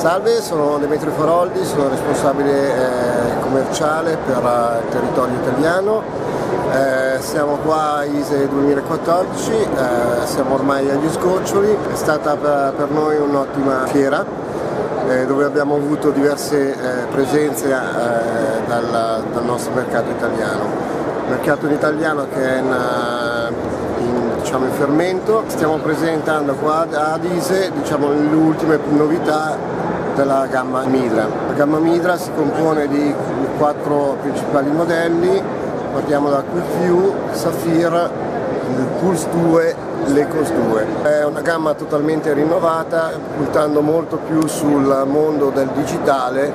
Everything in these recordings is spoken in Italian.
Salve, sono Demetrio Faroldi, sono responsabile eh, commerciale per il territorio italiano. Eh, siamo qua a ISE 2014, eh, siamo ormai agli sgoccioli, è stata per, noi un'ottima fiera eh, dove abbiamo avuto diverse eh, presenze eh, dal, dal, nostro mercato italiano. Il mercato italiano che è in, in, diciamo, in fermento, stiamo presentando qua ad ISE diciamo, le ultime novità della gamma Midra. La gamma Midra si compone di quattro principali modelli, partiamo da Sapphire, il Pulse 2, l'Ecos 2. È una gamma totalmente rinnovata, puntando molto più sul mondo del digitale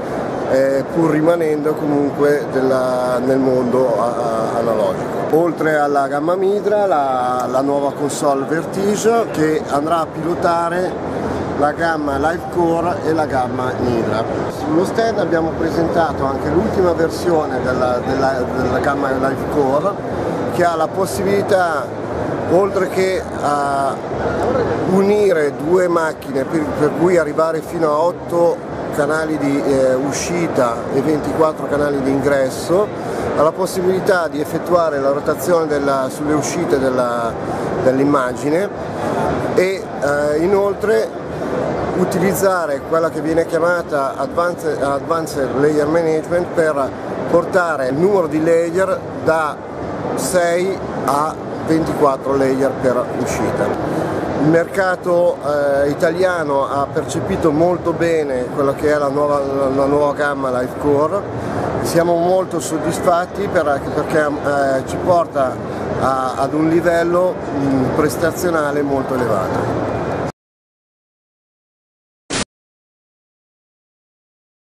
eh, pur rimanendo comunque della, nel mondo a, a, analogico. Oltre alla gamma Midra la, la nuova console Vertige che andrà a pilotare la gamma Live Core e la gamma Nira. Sullo stand abbiamo presentato anche l'ultima versione della, della, della gamma Live Core che ha la possibilità oltre che a unire due macchine per, per cui arrivare fino a 8 canali di eh, uscita e 24 canali di ingresso, ha la possibilità di effettuare la rotazione della, sulle uscite dell'immagine e eh, inoltre utilizzare quella che viene chiamata Advanced, Advanced Layer Management per portare il numero di layer da 6 a 24 layer per uscita. Il mercato eh, italiano ha percepito molto bene quella che è la nuova, la nuova gamma Life Core, siamo molto soddisfatti per, perché eh, ci porta a, ad un livello mh, prestazionale molto elevato.